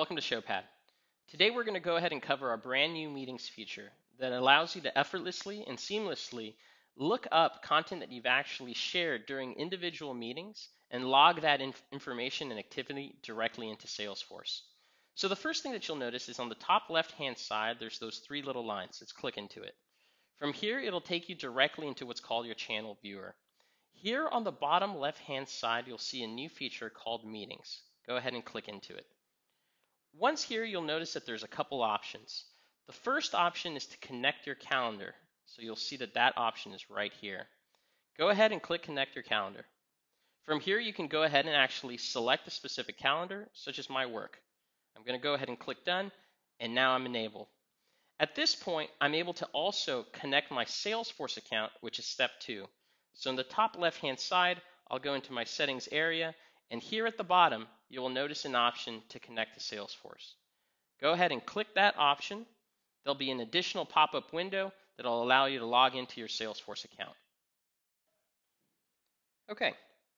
welcome to ShowPad. Today we're going to go ahead and cover our brand new meetings feature that allows you to effortlessly and seamlessly look up content that you've actually shared during individual meetings and log that inf information and activity directly into Salesforce. So the first thing that you'll notice is on the top left hand side there's those three little lines. Let's click into it. From here it'll take you directly into what's called your channel viewer. Here on the bottom left hand side you'll see a new feature called meetings. Go ahead and click into it. Once here, you'll notice that there's a couple options. The first option is to connect your calendar. So you'll see that that option is right here. Go ahead and click connect your calendar. From here, you can go ahead and actually select a specific calendar, such as my work. I'm going to go ahead and click done, and now I'm enabled. At this point, I'm able to also connect my Salesforce account, which is step two. So in the top left-hand side, I'll go into my settings area, and here at the bottom, you will notice an option to connect to Salesforce. Go ahead and click that option. There'll be an additional pop-up window that'll allow you to log into your Salesforce account. Okay,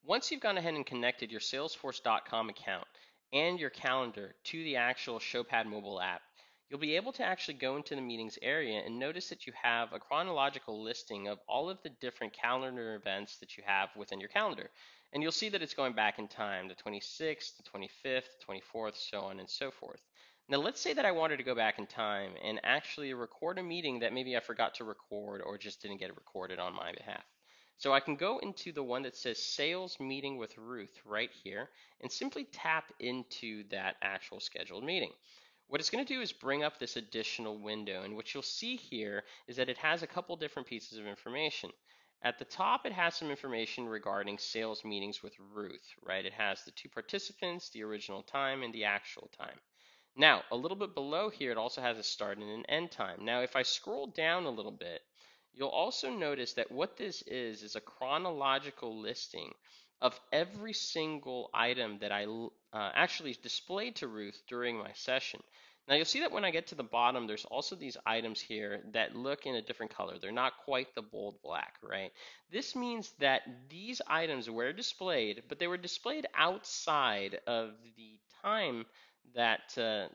once you've gone ahead and connected your Salesforce.com account and your calendar to the actual ShowPad mobile app, you'll be able to actually go into the meetings area and notice that you have a chronological listing of all of the different calendar events that you have within your calendar. And you'll see that it's going back in time, the 26th, the 25th, 24th, so on and so forth. Now let's say that I wanted to go back in time and actually record a meeting that maybe I forgot to record or just didn't get it recorded on my behalf. So I can go into the one that says sales meeting with Ruth right here and simply tap into that actual scheduled meeting. What it's going to do is bring up this additional window and what you'll see here is that it has a couple different pieces of information. At the top, it has some information regarding sales meetings with Ruth, right? It has the two participants, the original time, and the actual time. Now, a little bit below here, it also has a start and an end time. Now, if I scroll down a little bit, you'll also notice that what this is is a chronological listing of every single item that I uh, actually displayed to Ruth during my session. Now you'll see that when I get to the bottom, there's also these items here that look in a different color. They're not quite the bold black, right? This means that these items were displayed, but they were displayed outside of the time that uh,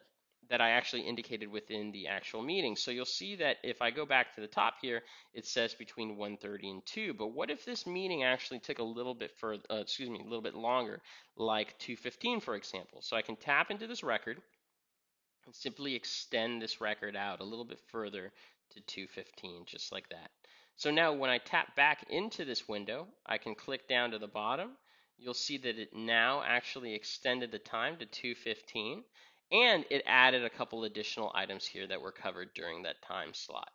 that I actually indicated within the actual meeting. So you'll see that if I go back to the top here, it says between 1:30 and 2. But what if this meeting actually took a little bit further, uh, excuse me, a little bit longer, like 2:15, for example? So I can tap into this record simply extend this record out a little bit further to 215, just like that. So now when I tap back into this window, I can click down to the bottom. You'll see that it now actually extended the time to 215 and it added a couple additional items here that were covered during that time slot.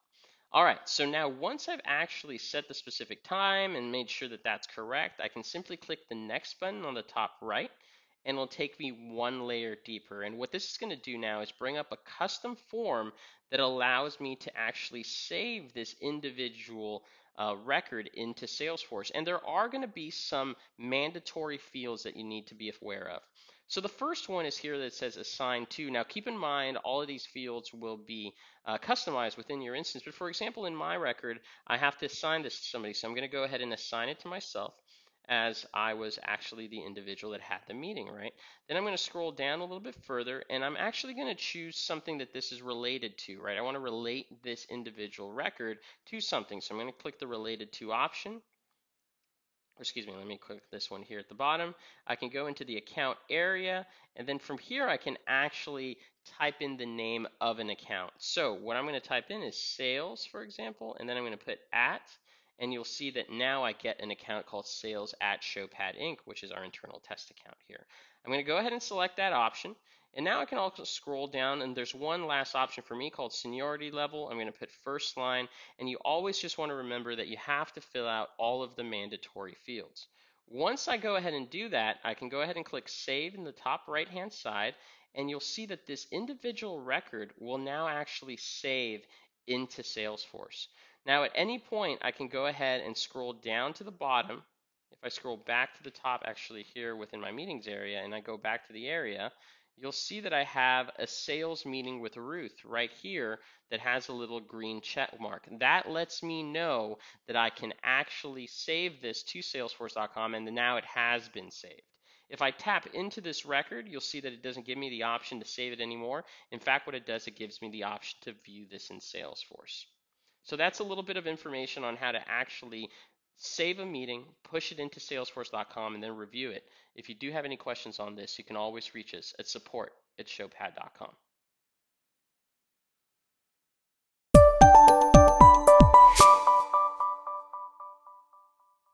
All right, so now once I've actually set the specific time and made sure that that's correct, I can simply click the next button on the top right and it'll take me one layer deeper. And what this is going to do now is bring up a custom form that allows me to actually save this individual uh, record into Salesforce. And there are going to be some mandatory fields that you need to be aware of. So the first one is here that says assign to. Now keep in mind all of these fields will be uh, customized within your instance. But for example, in my record, I have to assign this to somebody. So I'm going to go ahead and assign it to myself as I was actually the individual that had the meeting, right? Then I'm going to scroll down a little bit further and I'm actually going to choose something that this is related to, right? I want to relate this individual record to something. So I'm going to click the related to option. Or excuse me, let me click this one here at the bottom. I can go into the account area and then from here I can actually type in the name of an account. So what I'm going to type in is sales, for example, and then I'm going to put at and you'll see that now I get an account called sales at Showpad Inc., which is our internal test account here. I'm going to go ahead and select that option. And now I can also scroll down and there's one last option for me called seniority level. I'm going to put first line and you always just want to remember that you have to fill out all of the mandatory fields. Once I go ahead and do that, I can go ahead and click save in the top right hand side and you'll see that this individual record will now actually save into Salesforce. Now at any point, I can go ahead and scroll down to the bottom. If I scroll back to the top actually here within my meetings area and I go back to the area, you'll see that I have a sales meeting with Ruth right here that has a little green check mark. That lets me know that I can actually save this to salesforce.com and now it has been saved. If I tap into this record, you'll see that it doesn't give me the option to save it anymore. In fact, what it does, it gives me the option to view this in Salesforce. So that's a little bit of information on how to actually save a meeting, push it into salesforce.com, and then review it. If you do have any questions on this, you can always reach us at support at showpad.com.